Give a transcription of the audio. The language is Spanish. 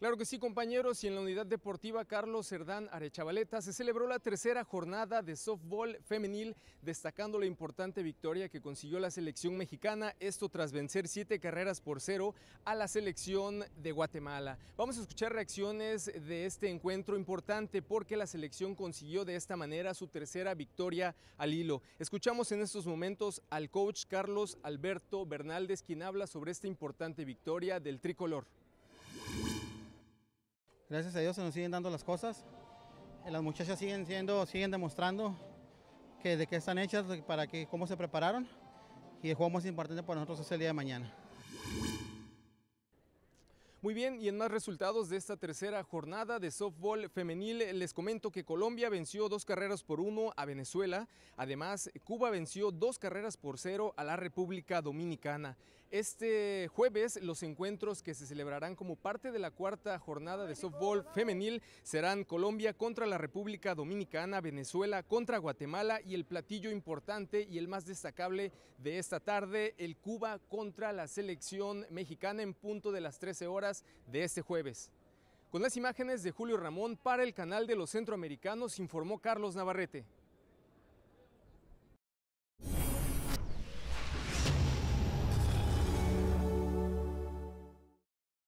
Claro que sí, compañeros, y en la unidad deportiva Carlos Cerdán Arechavaleta se celebró la tercera jornada de softball femenil, destacando la importante victoria que consiguió la selección mexicana, esto tras vencer siete carreras por cero a la selección de Guatemala. Vamos a escuchar reacciones de este encuentro importante porque la selección consiguió de esta manera su tercera victoria al hilo. Escuchamos en estos momentos al coach Carlos Alberto Bernaldez, quien habla sobre esta importante victoria del tricolor. Gracias a Dios se nos siguen dando las cosas. Eh, Las muchachas siguen siendo, siguen demostrando que de qué están hechas, para que, cómo se prepararon. Y el juego más importante para nosotros es el día de mañana. Muy bien, y en más resultados de esta tercera jornada de softball femenil, les comento que Colombia venció dos carreras por uno a Venezuela. Además, Cuba venció dos carreras por cero a la República Dominicana. Este jueves, los encuentros que se celebrarán como parte de la cuarta jornada de softball femenil serán Colombia contra la República Dominicana, Venezuela contra Guatemala y el platillo importante y el más destacable de esta tarde, el Cuba contra la selección mexicana en punto de las 13 de este jueves. Con las imágenes de Julio Ramón para el canal de los centroamericanos informó Carlos Navarrete.